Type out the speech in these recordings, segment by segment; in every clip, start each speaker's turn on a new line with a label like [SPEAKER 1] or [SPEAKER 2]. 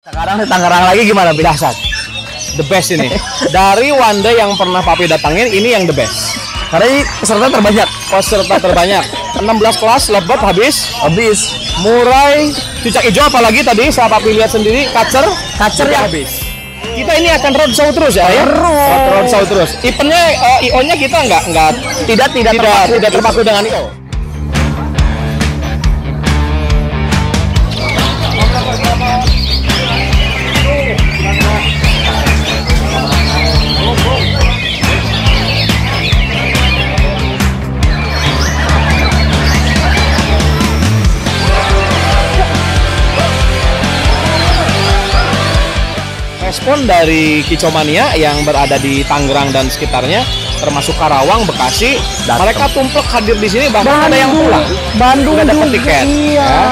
[SPEAKER 1] Sekarang di Tangerang lagi gimana Pi?
[SPEAKER 2] Dahsyat. The best ini. Dari one day yang pernah Papi datangin, ini yang the best.
[SPEAKER 1] Karena ini peserta terbanyak.
[SPEAKER 2] Peserta terbanyak. 16 kelas lebet habis.
[SPEAKER 1] Habis.
[SPEAKER 2] Murai, cucak hijau apalagi tadi saya Papi lihat sendiri, kacer,
[SPEAKER 1] Kacer ya?
[SPEAKER 2] habis. Kita ini akan roadshow terus ya, ya?
[SPEAKER 1] Terus.
[SPEAKER 2] Roadshow terus. Eventnya, eh, IO-nya kita nggak nggak
[SPEAKER 1] Tidak tidak
[SPEAKER 2] tidak
[SPEAKER 1] terpaku.
[SPEAKER 2] tidak terpaku dengan IO. Respon dari Kicomania yang berada di Tangerang dan sekitarnya, termasuk Karawang, Bekasi,
[SPEAKER 1] Datang.
[SPEAKER 2] mereka tumplek hadir di sini bahkan ada yang pulang.
[SPEAKER 1] Bandung
[SPEAKER 2] Udah
[SPEAKER 1] juga.
[SPEAKER 2] tiket,
[SPEAKER 1] Iya.
[SPEAKER 2] ya.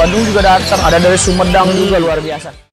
[SPEAKER 1] Bandung juga datang. Ada dari Sumedang juga luar biasa.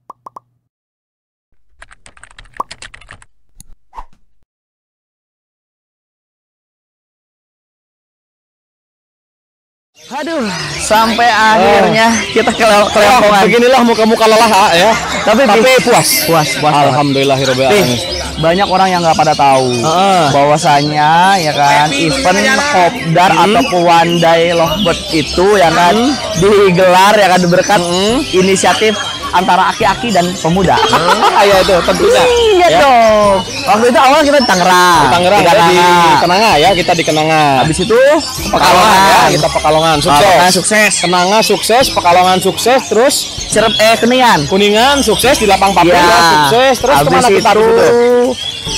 [SPEAKER 1] Aduh, sampai akhirnya kita ke kelempongan.
[SPEAKER 2] beginilah muka-muka lelah ah, ya.
[SPEAKER 1] Tapi,
[SPEAKER 2] Tapi
[SPEAKER 1] Pi,
[SPEAKER 2] puas.
[SPEAKER 1] puas, puas.
[SPEAKER 2] Alhamdulillahirabbil alamin.
[SPEAKER 1] banyak orang yang nggak pada tahu
[SPEAKER 2] Heeh.
[SPEAKER 1] bahwasanya ya kan event kopdar
[SPEAKER 2] Hmm.
[SPEAKER 1] atau one day lovebird itu ya kan digelar ya kan berkat
[SPEAKER 2] Hmm.
[SPEAKER 1] inisiatif antara aki-aki dan pemuda.
[SPEAKER 2] Ah, ya itu tentunya.
[SPEAKER 1] Iya
[SPEAKER 2] Ya.
[SPEAKER 1] dong. Waktu itu awal kita di Tangerang.
[SPEAKER 2] Di Tangerang
[SPEAKER 1] Di
[SPEAKER 2] ya, di. Kenanga ya, kita di Kenanga.
[SPEAKER 1] Habis itu
[SPEAKER 2] Pekalongan ya, kita Pekalongan sukses.
[SPEAKER 1] Pekalongan sukses.
[SPEAKER 2] Kenanga sukses, Pekalongan sukses, terus
[SPEAKER 1] Cerep eh Kuningan.
[SPEAKER 2] Kuningan sukses di Lapang Papi
[SPEAKER 1] Ya.
[SPEAKER 2] sukses. Terus
[SPEAKER 1] Habis
[SPEAKER 2] ke mana kita
[SPEAKER 1] itu
[SPEAKER 2] itu?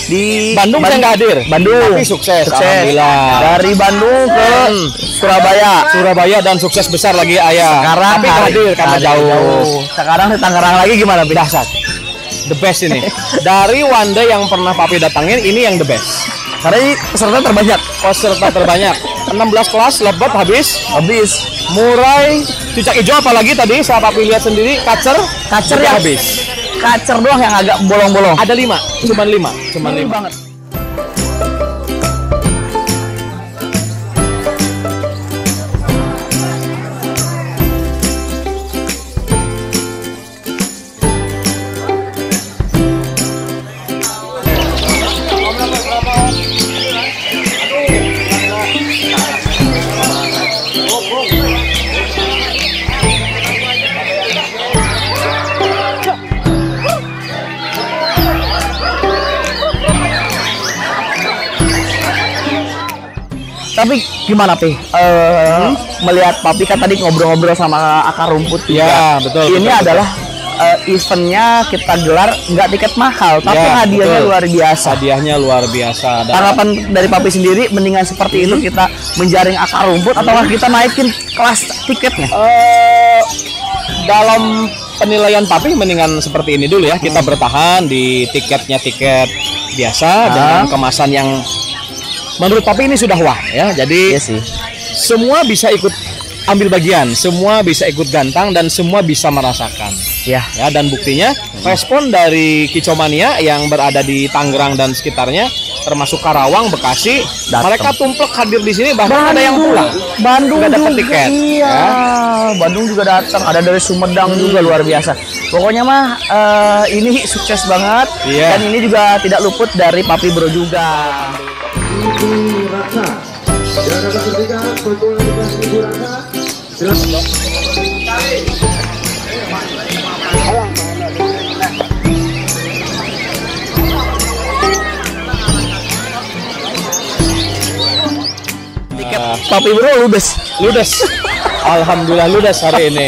[SPEAKER 1] di
[SPEAKER 2] Bandung saya nggak hadir.
[SPEAKER 1] Bandung.
[SPEAKER 2] Tapi sukses,
[SPEAKER 1] Sukses.
[SPEAKER 2] alhamdulillah.
[SPEAKER 1] Dari Bandung ke
[SPEAKER 2] Hmm.
[SPEAKER 1] Surabaya.
[SPEAKER 2] Surabaya dan sukses besar lagi ayah.
[SPEAKER 1] Sekarang
[SPEAKER 2] tapi hadir karena
[SPEAKER 1] hari
[SPEAKER 2] jauh.
[SPEAKER 1] Sekarang di Tangerang lagi gimana Pi?
[SPEAKER 2] Dahsyat. The best ini. Dari one day yang pernah Papi datangin, ini yang the best.
[SPEAKER 1] Karena ini peserta terbanyak.
[SPEAKER 2] Peserta terbanyak. 16 kelas lebet habis.
[SPEAKER 1] Habis.
[SPEAKER 2] Murai, cucak hijau apalagi tadi saya Papi lihat sendiri, kacer,
[SPEAKER 1] Kacer
[SPEAKER 2] juga
[SPEAKER 1] ya?
[SPEAKER 2] habis.
[SPEAKER 1] Kacer doang yang agak bolong-bolong.
[SPEAKER 2] Ada lima, cuman lima, cuman lima.
[SPEAKER 1] banget. Tapi gimana Pi? Eh, melihat Papi kan tadi ngobrol-ngobrol sama akar rumput juga.
[SPEAKER 2] Ya, betul,
[SPEAKER 1] Ini
[SPEAKER 2] betul,
[SPEAKER 1] adalah eh, eventnya kita gelar nggak tiket mahal, tapi
[SPEAKER 2] Ya,
[SPEAKER 1] hadiahnya
[SPEAKER 2] betul.
[SPEAKER 1] luar biasa.
[SPEAKER 2] Hadiahnya luar biasa. Dan
[SPEAKER 1] Tanggapan dari Papi sendiri, mendingan seperti itu kita menjaring akar rumput atau kita naikin kelas tiketnya?
[SPEAKER 2] eh, dalam penilaian Papi mendingan seperti ini dulu ya. Kita bertahan di tiketnya tiket biasa
[SPEAKER 1] Ah.
[SPEAKER 2] dengan kemasan yang menurut Papi ini sudah wah ya. Jadi
[SPEAKER 1] Iya sih.
[SPEAKER 2] semua bisa ikut ambil bagian, semua bisa ikut gantang dan semua bisa merasakan.
[SPEAKER 1] Ya.
[SPEAKER 2] Ya dan buktinya respon dari Kicomania yang berada di Tangerang dan sekitarnya termasuk Karawang, Bekasi, mereka tumplek hadir di sini bahkan ada yang pulang.
[SPEAKER 1] Bandung
[SPEAKER 2] Nggak
[SPEAKER 1] juga.
[SPEAKER 2] tiket,
[SPEAKER 1] Iya.
[SPEAKER 2] ya.
[SPEAKER 1] Bandung juga datang. Ada dari Sumedang juga luar biasa. Pokoknya mah eh, ini sukses banget.
[SPEAKER 2] Iya.
[SPEAKER 1] Dan ini juga tidak luput dari Papi Bro juga.
[SPEAKER 3] Ibu Ratna. Dan atas ketiga, popularitas Ibu Ratna. Silakan.
[SPEAKER 1] Tiket. Papi Bro ludes.
[SPEAKER 2] ludes. Alhamdulillah ludes hari ini.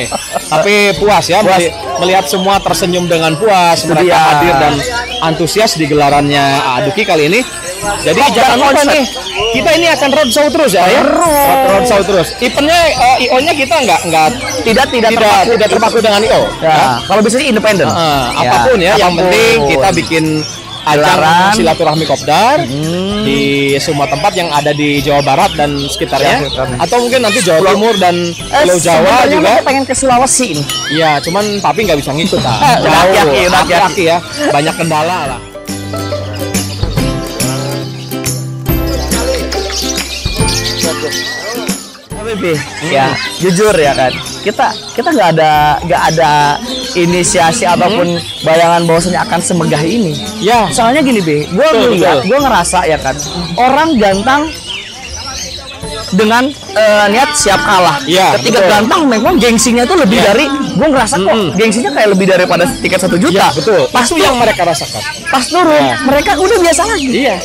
[SPEAKER 2] Tapi puas ya
[SPEAKER 1] Puas.
[SPEAKER 2] Meli- melihat semua tersenyum dengan puas, mereka
[SPEAKER 1] dia.
[SPEAKER 2] hadir dan antusias di gelarannya Aduki kali ini. Jadi
[SPEAKER 1] Top
[SPEAKER 2] jangan lupa nih, kita ini akan roadshow terus ya, ya. Road, roadshow terus. Eventnya eh, IO-nya kita nggak nggak
[SPEAKER 1] Tidak tidak,
[SPEAKER 2] tidak
[SPEAKER 1] terpaku.
[SPEAKER 2] tidak terpaku dengan IO.
[SPEAKER 1] Ya, kalau bisa sih independen. Ya,
[SPEAKER 2] apa pun ya, yang
[SPEAKER 1] apa pun.
[SPEAKER 2] penting kita bikin. Ajang silaturahmi kopdar
[SPEAKER 1] Hmm.
[SPEAKER 2] di semua tempat yang ada di Jawa Barat dan sekitarnya,
[SPEAKER 1] Ya,
[SPEAKER 2] atau mungkin nanti Jawa Timur dan
[SPEAKER 1] Eh,
[SPEAKER 2] Pulau Jawa juga.
[SPEAKER 1] pengen ke Sulawesi ini.
[SPEAKER 2] Iya, cuman papi nggak bisa ngikut ah.
[SPEAKER 1] Udah
[SPEAKER 2] Jauh,
[SPEAKER 1] hati-hati, udah
[SPEAKER 2] hati-hati ya, banyak kendala lah.
[SPEAKER 1] Tapi ya jujur ya kan kita kita nggak ada nggak ada inisiasi ataupun bayangan bahwasanya akan semegah ini.
[SPEAKER 2] Ya,
[SPEAKER 1] Soalnya gini be, gue ngeliat, gue ngerasa ya kan, orang gantang dengan eh, niat siap kalah.
[SPEAKER 2] Iya,
[SPEAKER 1] Ketika
[SPEAKER 2] betul.
[SPEAKER 1] gantang memang gengsinya itu lebih
[SPEAKER 2] Iya.
[SPEAKER 1] dari, gue ngerasa kok
[SPEAKER 2] Mm-mm.
[SPEAKER 1] gengsinya kayak lebih daripada tiket satu juta.
[SPEAKER 2] ya betul.
[SPEAKER 1] Pas
[SPEAKER 2] Itu yang mereka rasakan.
[SPEAKER 1] pas turun,
[SPEAKER 2] Nah.
[SPEAKER 1] mereka udah biasa lagi.
[SPEAKER 2] Iya.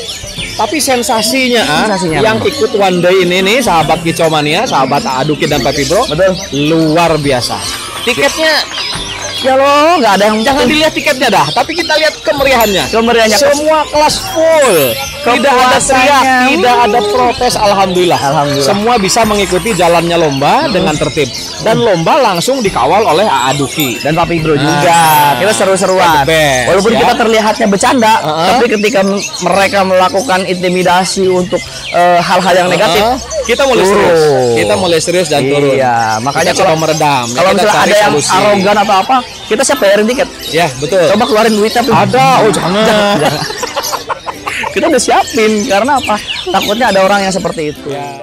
[SPEAKER 2] Tapi sensasinya, ah,
[SPEAKER 1] Sensasinya
[SPEAKER 2] yang
[SPEAKER 1] apa?
[SPEAKER 2] ikut one day ini nih, sahabat Kicomania, sahabat Aduki dan Papi Bro,
[SPEAKER 1] Betul.
[SPEAKER 2] luar biasa. Tiketnya
[SPEAKER 1] Ya lo nggak ada yang
[SPEAKER 2] jangan dilihat tiketnya dah, tapi kita lihat kemeriahannya.
[SPEAKER 1] Kemeriahannya.
[SPEAKER 2] Semua kelas full. Tidak ada teriak, tidak ada protes. Alhamdulillah.
[SPEAKER 1] Alhamdulillah.
[SPEAKER 2] Semua bisa mengikuti jalannya lomba dengan tertib. Dan lomba langsung dikawal oleh Aaduki.
[SPEAKER 1] dan papi bro
[SPEAKER 2] Nah.
[SPEAKER 1] juga kita seru-seruan walaupun
[SPEAKER 2] ya.
[SPEAKER 1] kita terlihatnya bercanda
[SPEAKER 2] Uh-uh.
[SPEAKER 1] tapi ketika mereka melakukan intimidasi untuk eh, hal-hal yang negatif
[SPEAKER 2] Ah, kita mulai
[SPEAKER 1] turun.
[SPEAKER 2] serius. Kita mulai serius dan turun.
[SPEAKER 1] iya makanya
[SPEAKER 2] Kita
[SPEAKER 1] kalau
[SPEAKER 2] meredam. Ya,
[SPEAKER 1] kalau
[SPEAKER 2] kita
[SPEAKER 1] ada yang
[SPEAKER 2] solusi.
[SPEAKER 1] arogan atau apa kita siap bayarin tiket
[SPEAKER 2] Ya, betul.
[SPEAKER 1] coba keluarin duit tapi
[SPEAKER 2] Ada, oh jangan.
[SPEAKER 1] Kita udah siapin karena apa takutnya ada orang yang seperti itu
[SPEAKER 2] Ya.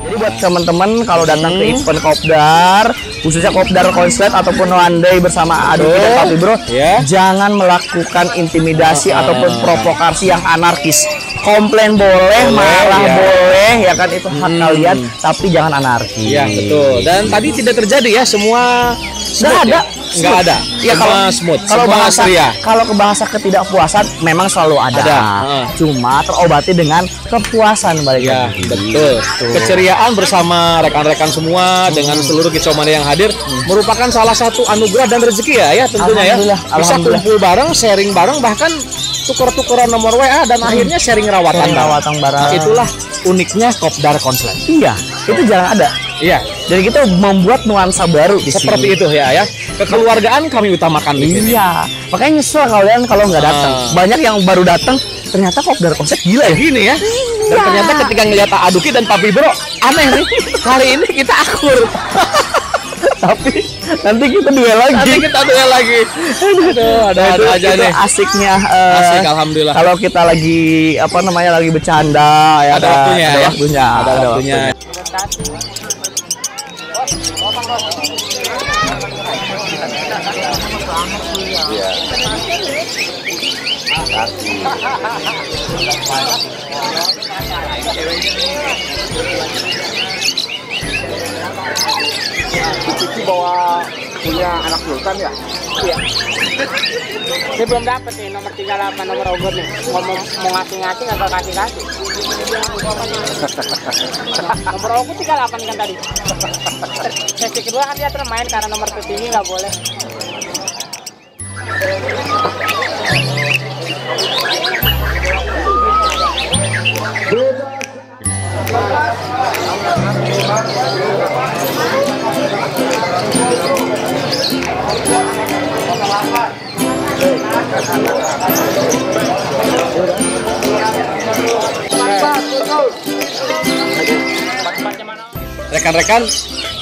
[SPEAKER 1] Jadi buat teman-teman kalau datang
[SPEAKER 2] Hmm.
[SPEAKER 1] ke event Kopdar, khususnya Kopdar Konslet ataupun Landai bersama
[SPEAKER 2] Betul.
[SPEAKER 1] dan Papi Bro,
[SPEAKER 2] Ya.
[SPEAKER 1] jangan melakukan intimidasi
[SPEAKER 2] Ah.
[SPEAKER 1] ataupun provokasi yang anarkis. Komplain boleh,
[SPEAKER 2] Boleh,
[SPEAKER 1] marah
[SPEAKER 2] ya.
[SPEAKER 1] boleh, ya kan itu hak
[SPEAKER 2] Hmm.
[SPEAKER 1] kalian, tapi jangan anarkis.
[SPEAKER 2] Iya betul. Dan tadi tidak terjadi ya semua
[SPEAKER 1] Nggak
[SPEAKER 2] smooth
[SPEAKER 1] ada.
[SPEAKER 2] ya? Nggak ada.
[SPEAKER 1] Ya kalau
[SPEAKER 2] smooth.
[SPEAKER 1] kalau
[SPEAKER 2] Semua
[SPEAKER 1] bahasa
[SPEAKER 2] ceria.
[SPEAKER 1] kalau ke bahasa ketidakpuasan memang selalu ada.
[SPEAKER 2] Ada.
[SPEAKER 1] Cuma terobati dengan kepuasan balik
[SPEAKER 2] Ya
[SPEAKER 1] lagi.
[SPEAKER 2] betul. Keceriaan bersama rekan-rekan semua dengan seluruh kicomania yang hadir merupakan salah satu anugerah dan rezeki ya ya tentunya ya.
[SPEAKER 1] Alhamdulillah,
[SPEAKER 2] Bisa kumpul bareng, sharing bareng bahkan tuker-tukeran nomor WA dan akhirnya sharing rawatan
[SPEAKER 1] Sharing rawatan bareng.
[SPEAKER 2] Nah, itulah uniknya Kopdar Konslet.
[SPEAKER 1] Iya, itu jarang ada.
[SPEAKER 2] Iya,
[SPEAKER 1] Jadi kita membuat nuansa baru di
[SPEAKER 2] seperti
[SPEAKER 1] sini.
[SPEAKER 2] itu ya ya. Kekeluargaan kami utamakan di sini.
[SPEAKER 1] Iya, makanya nyesel kalian kalau nggak datang.
[SPEAKER 2] Ah.
[SPEAKER 1] Banyak yang baru datang, ternyata kok dari konsep gila ya.
[SPEAKER 2] gini ya. Dan ternyata ketika ngeliat Aduki dan Papi Bro, aneh nih. Kali ini kita akur.
[SPEAKER 1] Tapi nanti kita duel lagi.
[SPEAKER 2] Nanti kita duel lagi. Aduh, ada ada
[SPEAKER 1] itu,
[SPEAKER 2] aja
[SPEAKER 1] itu
[SPEAKER 2] nih.
[SPEAKER 1] asiknya eh,
[SPEAKER 2] Asik, alhamdulillah.
[SPEAKER 1] Kalau kita lagi apa namanya lagi bercanda ya
[SPEAKER 2] Ada
[SPEAKER 1] kan?
[SPEAKER 2] waktunya
[SPEAKER 1] ada
[SPEAKER 2] ya.
[SPEAKER 1] waktunya,
[SPEAKER 2] Ada waktunya.
[SPEAKER 4] Cici bawa punya anak sultan ya? Iya. Saya belum dapat nih nomor 38 nomor Ogot nih. Mau mau, mau ngasih-ngasih nggak kasih kasih. nomor Ogot 38 kan tadi. Sesi kedua kan dia termain karena nomor tertinggi nggak boleh.
[SPEAKER 2] Rekan-rekan,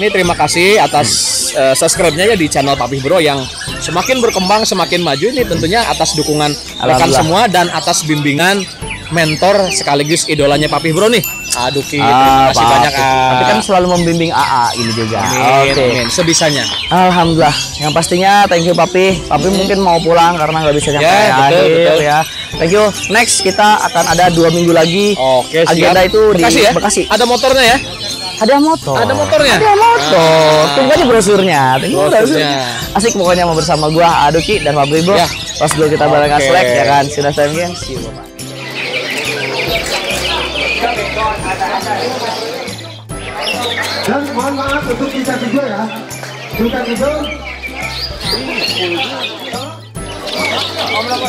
[SPEAKER 2] ini terima kasih atas eh, subscribe-nya ya di channel Papi Bro yang semakin berkembang, semakin maju. Ini tentunya atas dukungan rekan semua dan atas bimbingan mentor sekaligus idolanya Papi Bro nih. Aduki,
[SPEAKER 1] Ah,
[SPEAKER 2] terima kasih banyak. ah.
[SPEAKER 1] Tapi kan selalu membimbing AA ini juga.
[SPEAKER 2] Amin,
[SPEAKER 1] Oke.
[SPEAKER 2] amin. Sebisanya.
[SPEAKER 1] Alhamdulillah. Yang pastinya thank you Papi. Papi mungkin mau pulang karena nggak bisa nyampe
[SPEAKER 2] Ya, betul,
[SPEAKER 1] akhir
[SPEAKER 2] betul.
[SPEAKER 1] ya. Thank you. Next kita akan ada dua minggu lagi.
[SPEAKER 2] Oke, siap.
[SPEAKER 1] Agenda itu di
[SPEAKER 2] Bekasi ya?
[SPEAKER 1] Bekasi.
[SPEAKER 2] Ada motornya ya?
[SPEAKER 1] Ada motor.
[SPEAKER 2] Ada motornya?
[SPEAKER 1] Ada motor.
[SPEAKER 2] Ah.
[SPEAKER 1] Tunggu aja brosurnya. Tunggu
[SPEAKER 2] Brosurnya.
[SPEAKER 1] Asik pokoknya mau bersama gua Aduki dan Fabri Bro.
[SPEAKER 2] Ya.
[SPEAKER 1] Pas dulu kita bareng. Aslek ya kan. Sudah. See you, Bapak.
[SPEAKER 3] Dan mohon maaf untuk kita juga ya. Bukan itu. Pendengar